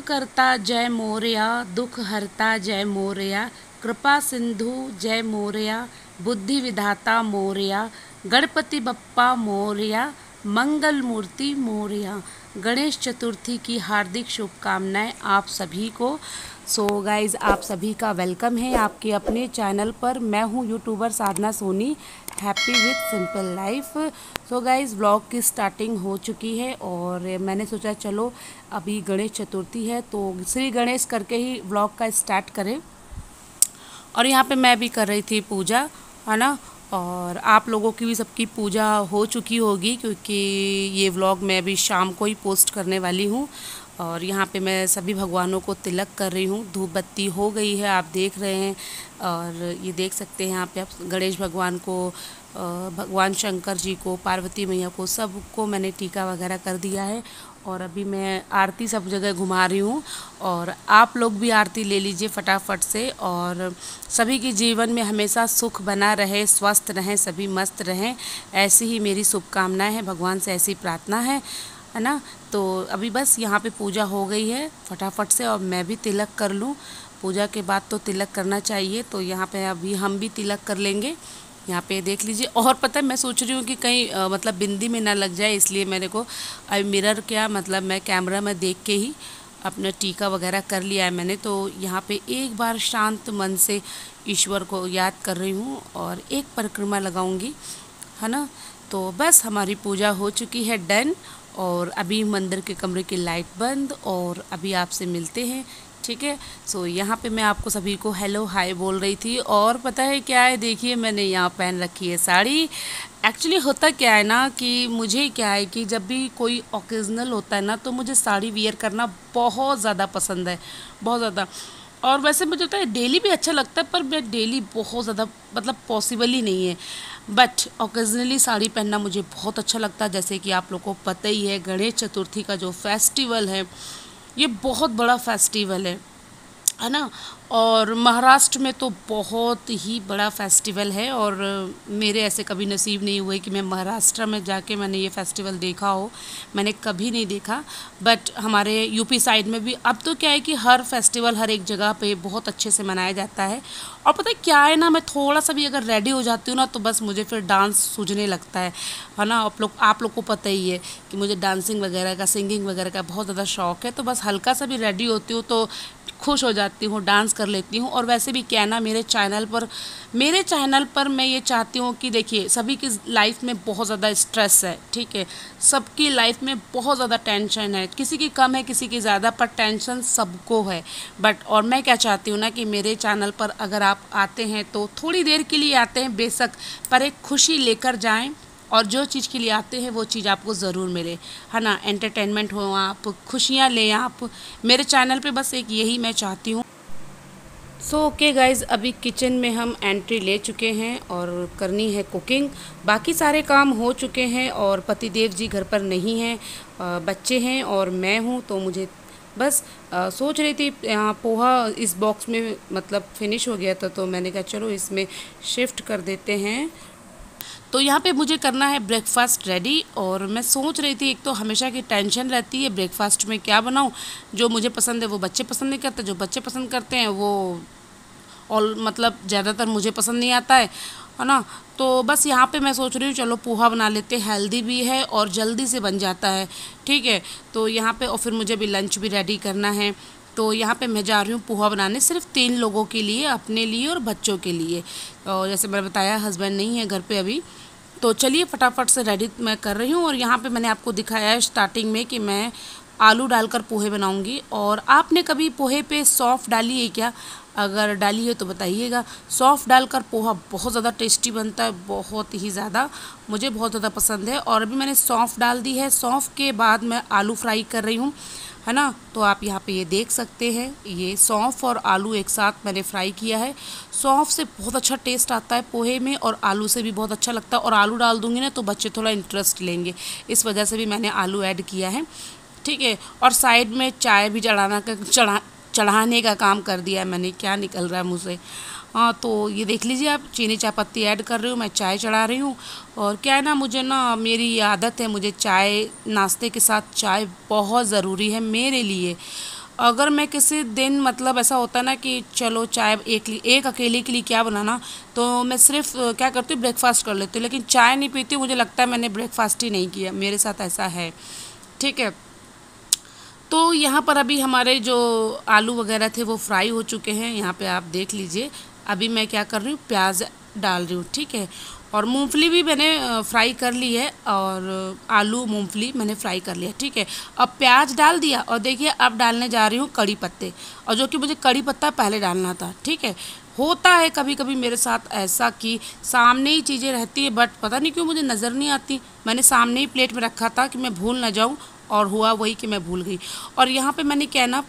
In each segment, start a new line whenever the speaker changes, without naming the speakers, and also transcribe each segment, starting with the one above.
करता जय मोरया, दुख हरता जय मोरया, कृपा सिंधु जय मोरया, बुद्धि विधाता मोरया, गणपति बप्पा मोरया, मंगल मूर्ति मोरया। गणेश चतुर्थी की हार्दिक शुभकामनाएँ आप सभी को। सो so गाइज़ आप सभी का वेलकम है आपके अपने चैनल पर। मैं हूँ YouTuber Sadhana Soni. Happy with simple life so guys blog की स्टार्टिंग हो चुकी है और मैंने सोचा चलो अभी गणेश चतुर्थी है तो श्री गणेश करके ही ब्लॉग का स्टार्ट करें। और यहाँ पे मैं भी कर रही थी पूजा, है ना? और आप लोगों की भी सबकी पूजा हो चुकी होगी, क्योंकि ये व्लॉग मैं अभी शाम को ही पोस्ट करने वाली हूँ। और यहाँ पे मैं सभी भगवानों को तिलक कर रही हूँ। धूप बत्ती हो गई है, आप देख रहे हैं और ये देख सकते हैं यहाँ पे आप गणेश भगवान को भगवान शंकर जी को, पार्वती मैया को, सबको मैंने टीका वगैरह कर दिया है और अभी मैं आरती सब जगह घुमा रही हूँ और आप लोग भी आरती ले लीजिए फटाफट से और सभी के जीवन में हमेशा सुख बना रहे, स्वस्थ रहें, सभी मस्त रहें। ऐसी ही मेरी शुभकामनाएँ हैं, भगवान से ऐसी प्रार्थना है। है ना? तो अभी बस यहाँ पे पूजा हो गई है फटाफट से और मैं भी तिलक कर लूँ। पूजा के बाद तो तिलक करना चाहिए तो यहाँ पे अभी हम भी तिलक कर लेंगे। यहाँ पे देख लीजिए और पता है मैं सोच रही हूँ कि कहीं आ, मतलब बिंदी में ना लग जाए इसलिए मेरे को अभी मिरर क्या मतलब मैं कैमरा में देख के ही अपना टीका वगैरह कर लिया है मैंने। तो यहाँ पे एक बार शांत मन से ईश्वर को याद कर रही हूँ और एक परिक्रमा लगाऊँगी है ना? तो बस हमारी पूजा हो चुकी है डन और अभी मंदिर के कमरे की लाइट बंद और अभी आपसे मिलते हैं, ठीक है? सो यहाँ पे मैं आपको सभी को हेलो हाय बोल रही थी और पता है क्या है? देखिए, मैंने यहाँ पहन रखी है साड़ी। एक्चुअली होता क्या है ना कि मुझे क्या है कि जब भी कोई ओकेजनल होता है ना तो मुझे साड़ी वियर करना बहुत ज़्यादा पसंद है, बहुत ज़्यादा। और वैसे मुझे होता है डेली भी अच्छा लगता है, पर मैं डेली बहुत ज़्यादा मतलब पॉसिबल ही नहीं है। बट ओकेजनली साड़ी पहनना मुझे बहुत अच्छा लगता है, जैसे कि आप लोग को पता ही है, गणेश चतुर्थी का जो फेस्टिवल है, ये बहुत बड़ा फेस्टिवल है। है ना? और महाराष्ट्र में तो बहुत ही बड़ा फेस्टिवल है और मेरे ऐसे कभी नसीब नहीं हुए कि मैं महाराष्ट्र में जाके मैंने ये फेस्टिवल देखा हो। मैंने कभी नहीं देखा। बट हमारे यूपी साइड में भी अब तो क्या है कि हर फेस्टिवल हर एक जगह पे बहुत अच्छे से मनाया जाता है। और पता है क्या है ना, मैं थोड़ा सा भी अगर रेडी हो जाती हूँ ना तो बस मुझे फिर डांस सूझने लगता है। है ना? आप लोग आप लोग को पता ही है कि मुझे डांसिंग वगैरह का सिंगिंग वगैरह का बहुत ज़्यादा शौक है। तो बस हल्का सा भी रेडी होती हूँ तो खुश हो जाती हूँ डांस कर लेती हूँ और वैसे भी क्या ना, मेरे चैनल पर, मेरे चैनल पर मैं ये चाहती हूँ कि देखिए, सभी की लाइफ में बहुत ज़्यादा स्ट्रेस है, ठीक है? सबकी लाइफ में बहुत ज़्यादा टेंशन है। किसी की कम है, किसी की ज़्यादा, पर टेंशन सबको है। बट और मैं क्या चाहती हूँ ना कि मेरे चैनल पर अगर आप आते हैं तो थोड़ी देर के लिए आते हैं, बेशक, पर एक खुशी लेकर जाएँ और जो चीज़ के लिए आते हैं वो चीज़ आपको ज़रूर मिले। है ना? एंटरटेनमेंट हो आप खुशियाँ लें आप मेरे चैनल पे बस एक यही मैं चाहती हूँ। सो ओके गाइज़ अभी किचन में हम एंट्री ले चुके हैं और करनी है कुकिंग बाकी सारे काम हो चुके हैं और पतिदेव जी घर पर नहीं हैं बच्चे हैं और मैं हूँ तो मुझे बस आ, सोच रही थी यहाँ पोहा इस बॉक्स में मतलब फिनिश हो गया था तो मैंने कहा चलो इसमें शिफ्ट कर देते हैं। तो यहाँ पे मुझे करना है ब्रेकफास्ट रेडी और मैं सोच रही थी, एक तो हमेशा की टेंशन रहती है ब्रेकफास्ट में क्या बनाऊँ? जो मुझे पसंद है वो बच्चे पसंद नहीं करते, जो बच्चे पसंद करते हैं वो और मतलब ज़्यादातर मुझे पसंद नहीं आता है है ना? तो बस यहाँ पे मैं सोच रही हूँ, चलो पोहा बना लेते हैं हेल्दी भी है और जल्दी से बन जाता है, ठीक है? तो यहाँ पे और फिर मुझे भी लंच भी रेडी करना है। तो यहाँ पे मैं जा रही हूँ पोहा बनाने सिर्फ़ तीन लोगों के लिए, अपने लिए और बच्चों के लिए। और जैसे मैंने बताया हस्बैंड नहीं है घर पे अभी। तो चलिए फटाफट से रेडी मैं कर रही हूँ और यहाँ पे मैंने आपको दिखाया है स्टार्टिंग में कि मैं आलू डालकर पोहे बनाऊँगी। और आपने कभी पोहे पे सौफ़ डाली है क्या? अगर डाली है तो बताइएगा। सौफ़ डालकर पोहा बहुत ज़्यादा टेस्टी बनता है, बहुत ही ज़्यादा। मुझे बहुत ज़्यादा पसंद है। और अभी मैंने सौंफ डाल दी है। सौंफ के बाद मैं आलू फ्राई कर रही हूँ। है ना? तो आप यहाँ पे ये देख सकते हैं, ये सौंफ और आलू एक साथ मैंने फ्राई किया है। सौंफ से बहुत अच्छा टेस्ट आता है पोहे में और आलू से भी बहुत अच्छा लगता है। और आलू डाल दूँगी ना तो बच्चे थोड़ा इंटरेस्ट लेंगे। इस वजह से भी मैंने आलू ऐड किया है। ठीक है? और साइड में चाय भी चढ़ाना का, चढ़ा, चढ़ाने का काम कर दिया है मैंने। क्या निकल रहा है मुझसे? हाँ तो ये देख लीजिए आप, चीनी चाय पत्ती ऐड कर रही हूँ, मैं चाय चढ़ा रही हूँ। और क्या है ना, मुझे ना, मेरी आदत है, मुझे चाय, नाश्ते के साथ चाय बहुत ज़रूरी है मेरे लिए। अगर मैं किसी दिन मतलब ऐसा होता ना कि चलो चाय एक एक अकेले के लिए क्या बनाना तो मैं सिर्फ़, क्या करती हूँ ब्रेकफास्ट कर लेती हूँ, लेकिन चाय नहीं पीती, मुझे लगता है मैंने ब्रेकफास्ट ही नहीं किया, मेरे साथ ऐसा है। ठीक है? तो यहाँ पर अभी हमारे जो आलू वगैरह थे, वो फ्राई हो चुके हैं, यहाँ पे आप देख लीजिए। अभी मैं क्या कर रही हूँ, प्याज डाल रही हूँ, ठीक है? और मूंगफली भी मैंने फ्राई कर ली है और आलू, मूंगफली मैंने फ्राई कर लिया, ठीक है? अब प्याज डाल दिया और देखिए अब डालने जा रही हूँ कड़ी पत्ते और जो कि मुझे कड़ी पत्ता पहले डालना था, ठीक है? होता है कभी कभी मेरे साथ ऐसा कि सामने ही चीज़ें रहती है, बट पता नहीं क्यों मुझे नज़र नहीं आती। मैंने सामने ही प्लेट में रखा था कि मैं भूल ना जाऊँ और हुआ वही कि मैं भूल गई। और यहाँ पे मैंने क्या ना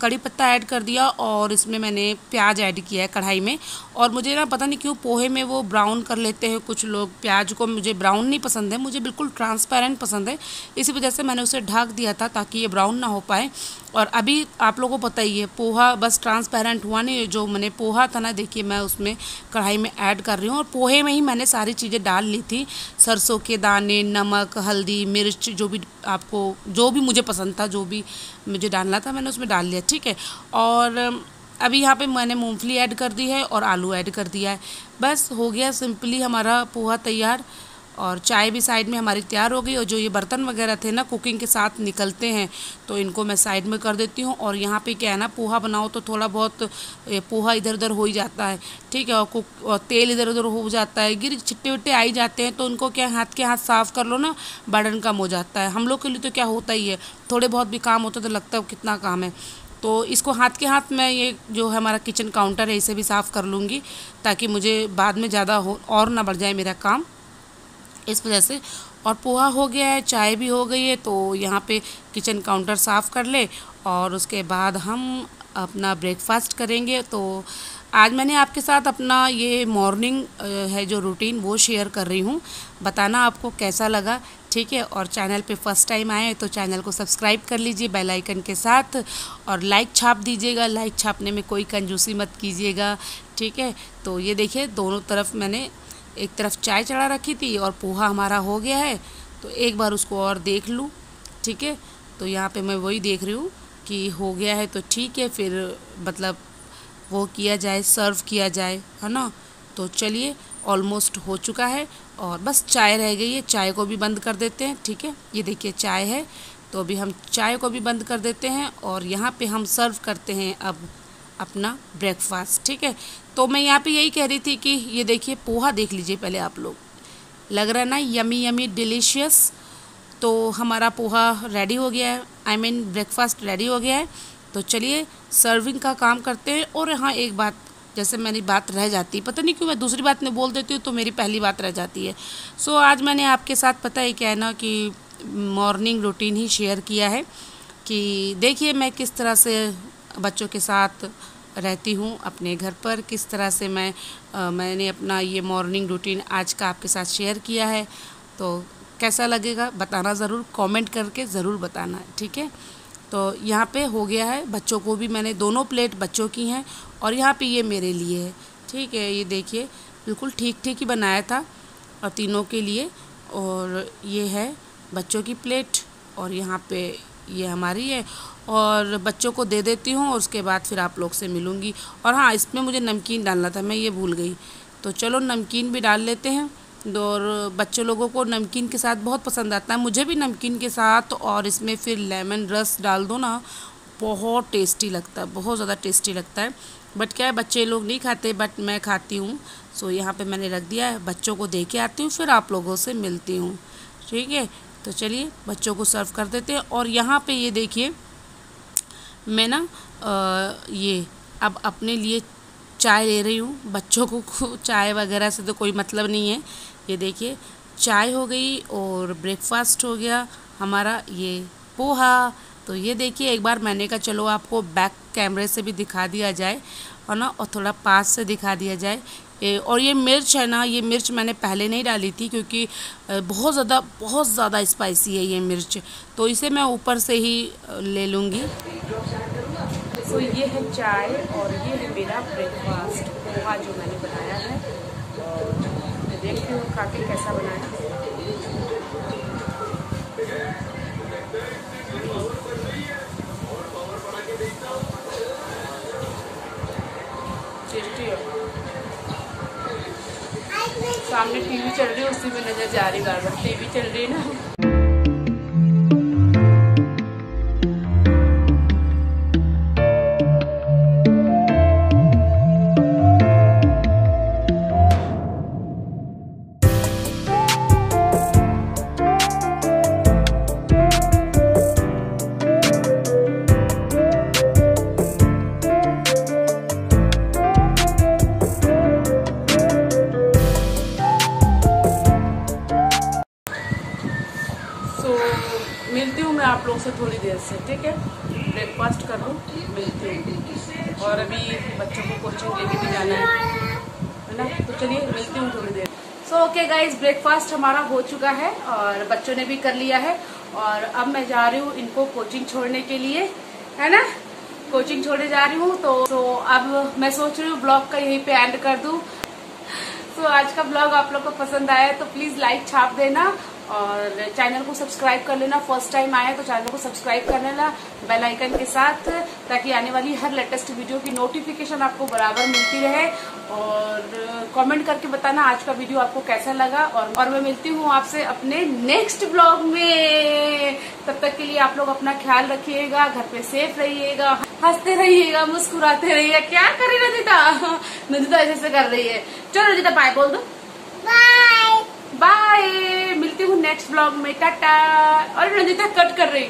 कड़ी पत्ता ऐड कर दिया और इसमें मैंने प्याज ऐड किया है कढ़ाई में और मुझे ना पता नहीं क्यों पोहे में वो ब्राउन कर लेते हैं कुछ लोग। प्याज को मुझे ब्राउन नहीं पसंद है, मुझे बिल्कुल ट्रांसपेरेंट पसंद है। इसी वजह से मैंने उसे ढक दिया था ताकि ये ब्राउन ना हो पाए। और अभी आप लोगों को पता ही है पोहा बस ट्रांसपेरेंट हुआ नहीं, जो मैंने पोहा था ना, देखिए मैं उसमें कढ़ाई में ऐड कर रही हूँ। और पोहे में ही मैंने सारी चीज़ें डाल ली थी। सरसों के दाने, नमक, हल्दी, मिर्च, जो भी आपको, जो भी मुझे पसंद था, जो भी मुझे डालना था, मैंने उसमें डाल लिया, ठीक है? और अभी यहाँ पे मैंने मूंगफली ऐड कर दी है और आलू ऐड कर दिया है। बस हो गया सिंपली हमारा पोहा तैयार और चाय भी साइड में हमारी तैयार हो गई और जो ये बर्तन वगैरह थे ना कुकिंग के साथ निकलते हैं तो इनको मैं साइड में कर देती हूँ और यहाँ पे क्या है ना, पोहा बनाओ तो थोड़ा बहुत पोहा इधर उधर हो ही जाता है, ठीक है? और कुक और तेल इधर उधर हो जाता है, गिर छिट्टे विट्टे आ ही जाते हैं तो उनको क्या हाथ के हाथ साफ़ कर लो ना बर्डन कम हो जाता है। हम लोग के लिए तो क्या होता ही है, थोड़े बहुत भी काम होता तो लगता है कितना काम है। तो इसको हाथ के हाथ मैं ये जो है हमारा किचन काउंटर है, इसे भी साफ़ कर लूँगी ताकि मुझे बाद में ज़्यादा हो और ना बढ़ जाए मेरा काम। इस वजह से और पोहा हो गया है, चाय भी हो गई है तो यहाँ पे किचन काउंटर साफ़ कर ले और उसके बाद हम अपना ब्रेकफास्ट करेंगे। तो आज मैंने आपके साथ अपना ये मॉर्निंग है जो रूटीन वो शेयर कर रही हूँ। बताना आपको कैसा लगा, ठीक है? और चैनल पे फ़र्स्ट टाइम आए तो चैनल को सब्सक्राइब कर लीजिए बेल आइकन के साथ। और लाइक छाप दीजिएगा लाइक छापने में कोई कंजूसी मत कीजिएगा, ठीक है? तो ये देखिए, दोनों तरफ़ मैंने एक तरफ़ चाय चढ़ा रखी थी और पोहा हमारा हो गया है। तो एक बार उसको और देख लूँ, ठीक है? तो यहाँ पे मैं वही देख रही हूँ कि हो गया है तो ठीक है, फिर मतलब वो किया जाए सर्व किया जाए, है ना? तो चलिए ऑलमोस्ट हो चुका है और बस चाय रह गई है। चाय को भी बंद कर देते हैं, ठीक है? ये देखिए, चाय है। तो अभी हम चाय को भी बंद कर देते हैं और यहाँ पे हम सर्व करते हैं अब अपना ब्रेकफास्ट ठीक है? तो मैं यहाँ पे यही कह रही थी कि ये देखिए, पोहा देख लीजिए पहले आप लोग। लग रहा ना यमी यमी डिलीशियस तो हमारा पोहा रेडी हो गया है। आई मीन ब्रेकफास्ट रेडी हो गया है। तो चलिए सर्विंग का काम करते हैं और हाँ एक बात जैसे मेरी बात रह जाती है पता नहीं क्यों मैं दूसरी बात में बोल देती हूँ तो मेरी पहली बात रह जाती है। सो so, आज मैंने आपके साथ पता है क्या है ना कि मॉर्निंग रूटीन ही शेयर किया है कि देखिए मैं किस तरह से बच्चों के साथ रहती हूँ अपने घर पर किस तरह से मैं आ, मैंने अपना ये मॉर्निंग रूटीन आज का आपके साथ शेयर किया है। तो कैसा लगेगा बताना ज़रूर कमेंट करके ज़रूर बताना ठीक है? तो यहाँ पे हो गया है, बच्चों को भी मैंने दोनों प्लेट बच्चों की हैं और यहाँ पे ये मेरे लिए है। ठीक है, ये देखिए, बिल्कुल ठीक ठीक ही बनाया था और तीनों के लिए। और ये है बच्चों की प्लेट और यहाँ पे ये हमारी है। और बच्चों को दे देती हूँ और उसके बाद फिर आप लोग से मिलूँगी। और हाँ इसमें मुझे नमकीन डालना था, मैं ये भूल गई। तो चलो नमकीन भी डाल लेते हैं। और बच्चों लोगों को नमकीन के साथ बहुत पसंद आता है। मुझे भी नमकीन के साथ और इसमें फिर लेमन रस डाल दो ना, बहुत टेस्टी लगता है, बहुत ज़्यादा टेस्टी लगता है। बट क्या है, बच्चे लोग नहीं खाते, बट मैं खाती हूँ। सो यहाँ पे मैंने रख दिया है, बच्चों को दे के आती हूँ, फिर आप लोगों से मिलती हूँ। ठीक है? तो चलिए, बच्चों को सर्व कर देते हैं। और यहाँ पे ये देखिए, मैं ना ये अब अपने लिए चाय ले रही हूँ। बच्चों को चाय वगैरह से तो कोई मतलब नहीं है। ये देखिए चाय हो गई और ब्रेकफास्ट हो गया हमारा ये पोहा। तो ये देखिए एक बार मैंने कहा चलो आपको बैक कैमरे से भी दिखा दिया जाए और ना और थोड़ा पास से दिखा दिया जाए। ए, और ये मिर्च है ना ये मिर्च मैंने पहले नहीं डाली थी क्योंकि बहुत ज़्यादा बहुत ज़्यादा स्पाइसी है ये मिर्च। तो इसे मैं ऊपर से ही ले लूँगी। सो ये है चाय और ये है मेरा ब्रेकफास्ट पोहा जो मैंने बनाया है। और देखती हूँ खा के कैसा बनाया। सामने टीवी चल रही है, उसी में नज़र जा रही बार बार टीवी चल रही है ना। मिलती हूँ मैं आप लोग से थोड़ी देर से ठीक है? ब्रेकफास्ट कर लूँ मिलती हूँ। और अभी बच्चों को कोचिंग लेके भी जाना है है ना? तो चलिए मिलती हूँ थोड़ी देर। सो ओके गाइज़ ब्रेकफास्ट हमारा हो चुका है और बच्चों ने भी कर लिया है। और अब मैं जा रही हूँ इनको कोचिंग छोड़ने के लिए है ना? कोचिंग छोड़ने जा रही हूँ तो, तो अब मैं सोच रही हूँ ब्लॉग का यहीं पे एंड कर दूँ। तो आज का ब्लॉग आप लोग को पसंद आया तो प्लीज़ लाइक छाप देना। और चैनल को सब्सक्राइब कर लेना। फ़र्स्ट टाइम आया तो चैनल को सब्सक्राइब कर लेना बेल आइकन के साथ ताकि आने वाली हर लेटेस्ट वीडियो की नोटिफिकेशन आपको बराबर मिलती रहे। और कमेंट करके बताना आज का वीडियो आपको कैसा लगा। और, और मैं मिलती हूँ आपसे अपने नेक्स्ट ब्लॉग में। तब तक के लिए आप लोग अपना ख्याल रखिएगा घर पे सेफ़ रहिएगा हँसते रहिएगा मुस्कुराते रहिएगा। क्या करे रजिता ऐसे ऐसे कर रही है। चलो रजिता बाय बोल दो।
बाय
बाय मिलती हूँ नेक्स्ट ब्लॉग में. टाटा और रंजिता कट कर रही.